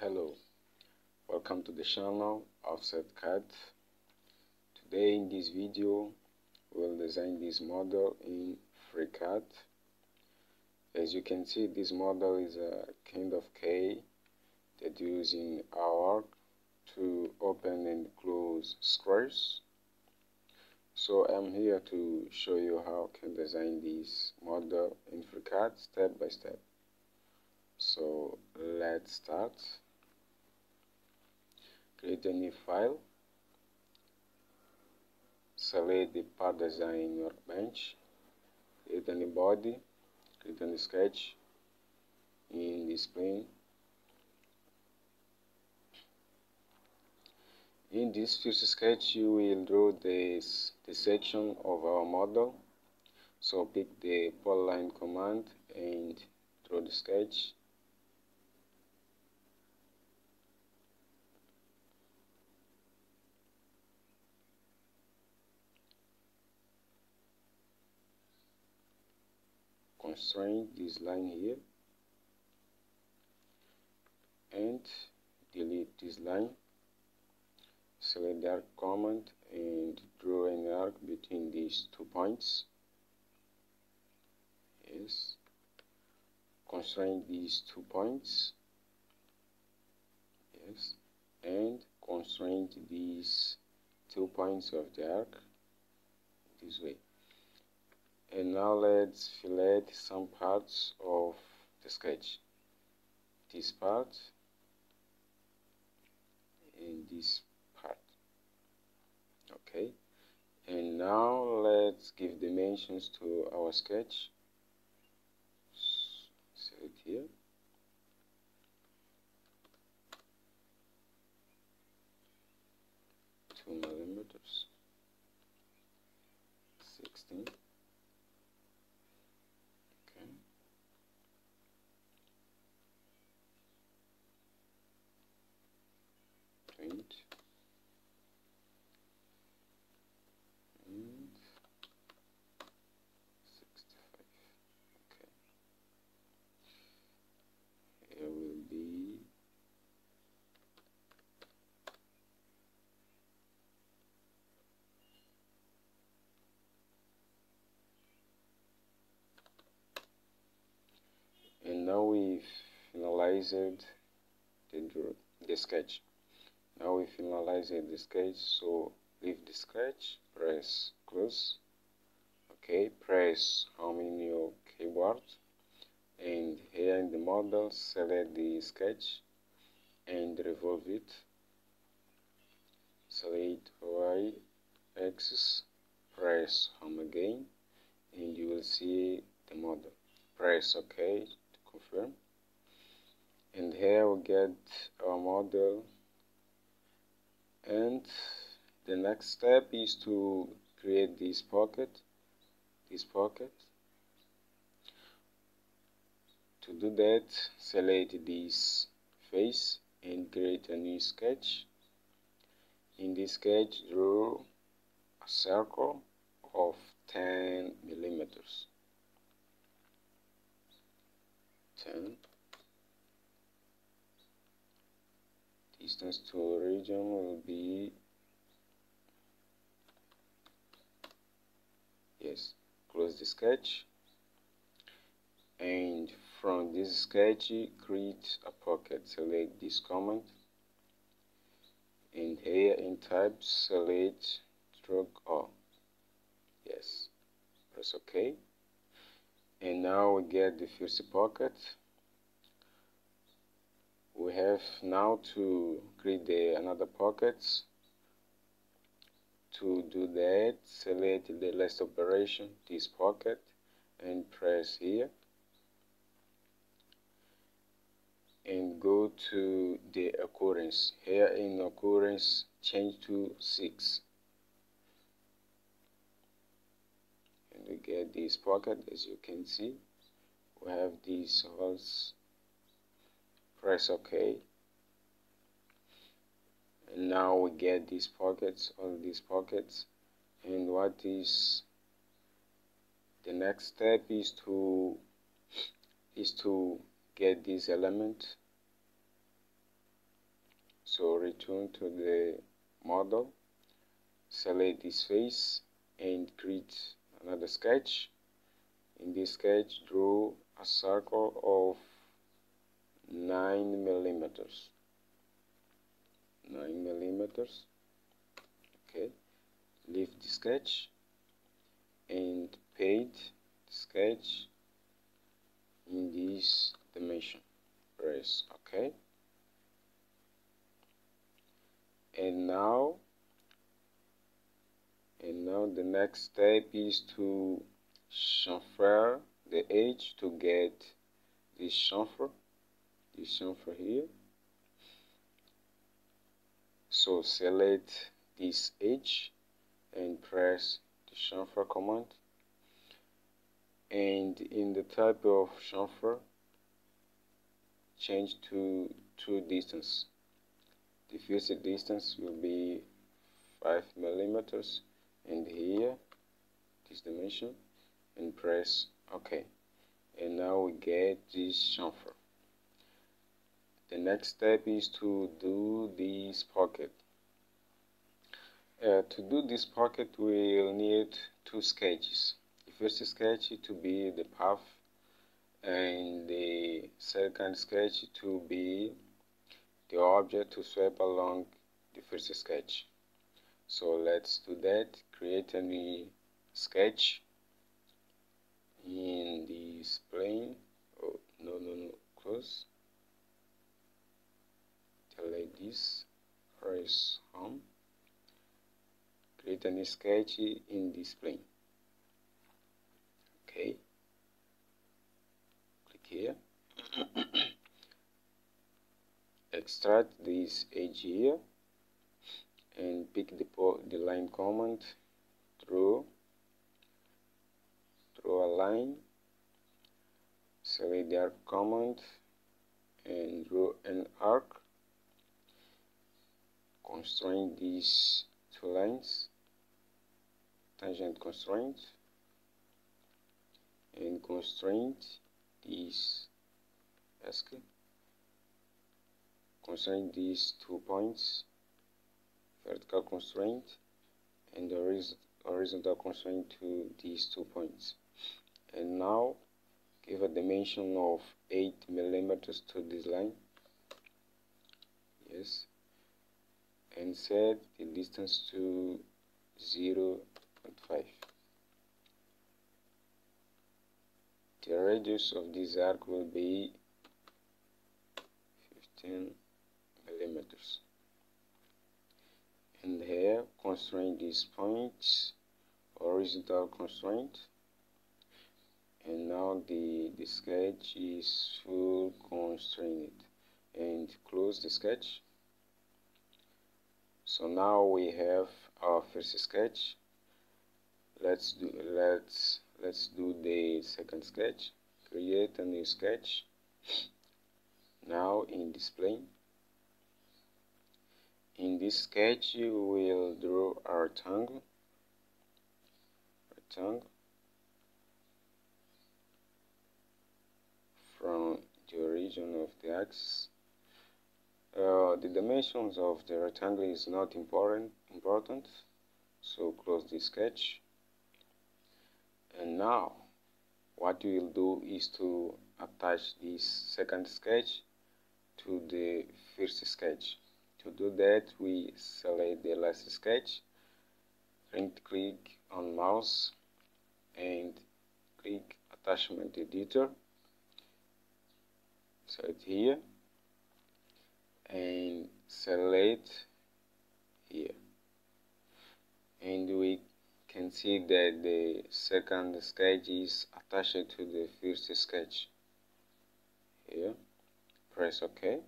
Hello, welcome to the channel Offset CAD. Today in this video we'll design this model in FreeCAD. As you can see this model is a kind of key that using our to open and close squares. So I'm here to show you how I can design this model in FreeCAD step by step. So let's start create a new file select the part design workbench create a new body create a new sketch in this plane in this first sketch you will draw this the section of our model so pick the polyline command and draw the sketch constraint this line here. And delete this line. Select the arc command and draw an arc between these two points. Yes. Constrain these two points. Yes. And constrain these two points of the arc this way and now let's fillet some parts of the sketch. This part and this part. Okay. And now let's give dimensions to our sketch. Select here two millimeters sixteen and and 65 okay here will be and now we've finalized the, the sketch. Now we finalize the sketch so leave the sketch press close. Okay press home in your keyboard and here in the model select the sketch and revolve it. Select y axis press home again and you will see the model. Press ok and here we get our model. And the next step is to create this pocket this pocket. To do that select this face and create a new sketch. In this sketch draw a circle of 10 millimeters 10 distance to origin will be yes close the sketch. And from this sketch create a pocket select this command and here in type select through all. Yes press ok and now we get the first pocket. We have now to create the another pockets to do that select the last operation this pocket and press here. And go to the occurrence. Here in occurrence change to 6 we get this pocket as you can see. We have these holes. Press ok. And now we get these pockets all these pockets. And what is the next step is to is to get this element. So return to the model select this face and create another sketch. In this sketch draw a circle of 9 millimeters. 9 millimeters. Okay. Leave the sketch and pad the sketch in this dimension. Press ok. And now and now the next step is to chamfer the edge to get this chamfer this chamfer here. So select this edge and press the chamfer command. And in the type of chamfer change to true distance. The first distance will be 5 millimeters and here this dimension and press ok. And now we get this chamfer. The next step is to do this pocket. Uh, to do this pocket we'll need two sketches. The first sketch to be the path and the second sketch to be the object to swipe along the first sketch so let's do that. Create a new sketch in this plane oh no no no close. Select this. Press home create a new sketch in this plane okay. Click here. Extract this edge here and pick the, the line command through draw a line select the arc command and draw an arc constrain these two lines tangent constraint and constraint these ASCII constrain these two points vertical constraint and the horizontal constraint to these two points. And now give a dimension of 8 millimeters to this line. Yes. And set the distance to 0 0.5 the radius of this arc will be 15 millimeters and here constrain these points horizontal constraint. And now the, the sketch is full constrained and close the sketch. So now we have our first sketch. Let's do let's let's do the second sketch. Create a new sketch. Now in this plane in this sketch we will draw a rectangle rectangle from the origin of the axis. Uh, the dimensions of the rectangle is not important important so close the sketch. And now what we will do is to attach this second sketch to the first sketch to do that, we select the last sketch, right click on mouse and click attachment editor. Select here and select here. And we can see that the second sketch is attached to the first sketch. Here, press OK.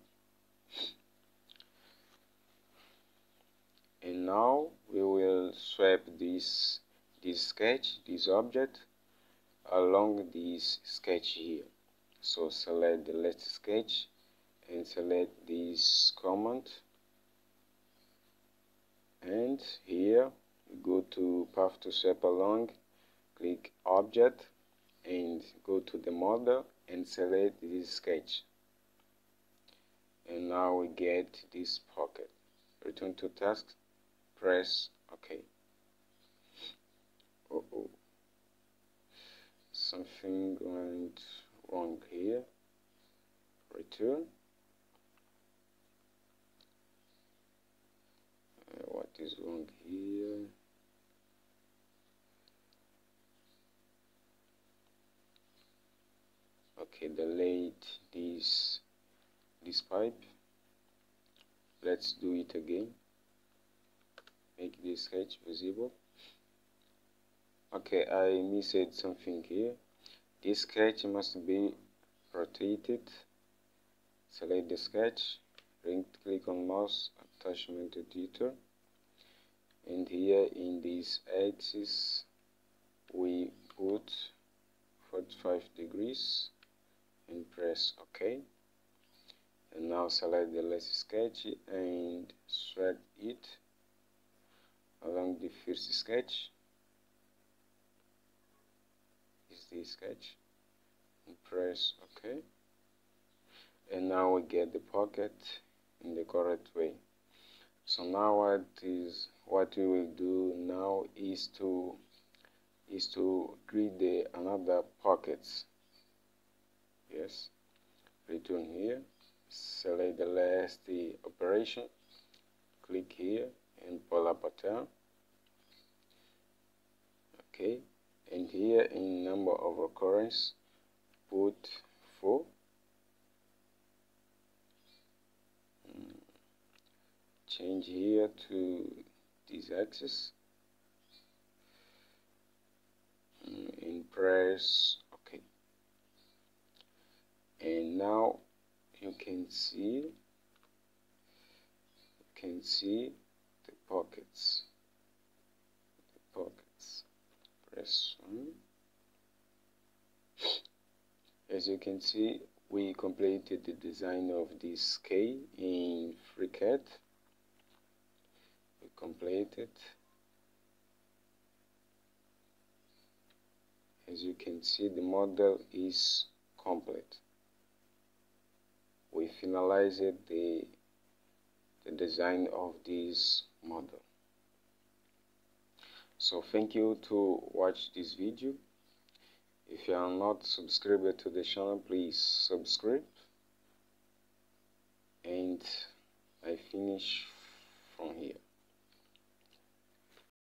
And now we will sweep this this sketch this object along this sketch here. So select the last sketch and select this command and here go to path to sweep along click object and go to the model and select this sketch. And now we get this pocket. Return to task press ok uh oh something went wrong here. Return. Uh, what is wrong here? Okay delete this this pipe. Let's do it again make this sketch visible. Okay I missed something here. This sketch must be rotated. Select the sketch right click on mouse attachment editor. And here in this axis we put 45 degrees and press OK. And now select the last sketch and drag it along the first sketch is the sketch. And press ok. And now we get the pocket in the correct way. So now what is what we will do now is to is to create the another pockets. Yes. Return here. Select the last the operation. Click here and up pattern okay and here in number of occurrence put 4 hmm. change here to this axis. Hmm, and press ok and now you can see you can see pockets. The pockets. Press on. As you can see we completed the design of this K in FreeCAD we completed. As you can see the model is complete. We finalized the, the design of this model. So thank you to watch this video. If you are not subscribed to the channel, please subscribe. And I finish from here.